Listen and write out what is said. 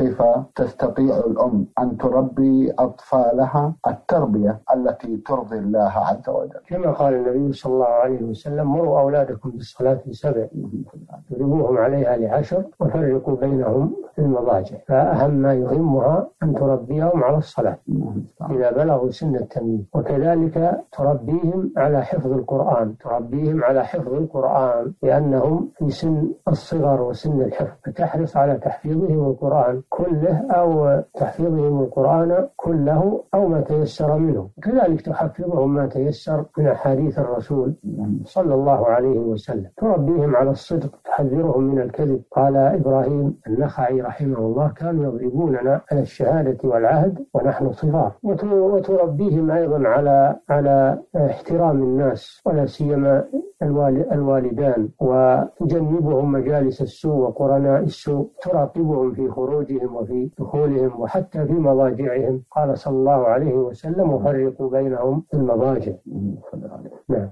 كيف تستطيع الأم أن تربي أطفالها التربية التي ترضي الله عز وجل؟ كما قال النبي صلى الله عليه وسلم مروا أولادكم بالصلاة سبع اضربوهم عليها لعشر وفرقوا بينهم المضاجع فأهم ما يهمها أن تربيهم على الصلاة إذا بلغوا سن التمييز. وكذلك تربيهم على حفظ القرآن تربيهم على حفظ القرآن لأنهم في سن الصغر وسن الحفظ فتحرص على تحفيظهم القرآن كله أو تحفيظهم القرآن كله أو ما تيسر منه. كذلك تحفظهم ما تيسر من أحاديث الرسول صلى الله عليه وسلم. تربيهم على الصدق تحذرهم من الكذب. قال إبراهيم النخعي رحمه الله كانوا يضربوننا على الشهادة والعهد ونحن صغار. وتربيهم أيضا على على احترام الناس ولا سيما الوالدان. وتجنبهم مجالس السوء وقرناء السوء. تراقبهم في خروجهم وفي دخولهم وحتى في مضاجعهم. قال صلى الله عليه وسلم وفرقوا بينهم في المضاجع. نعم.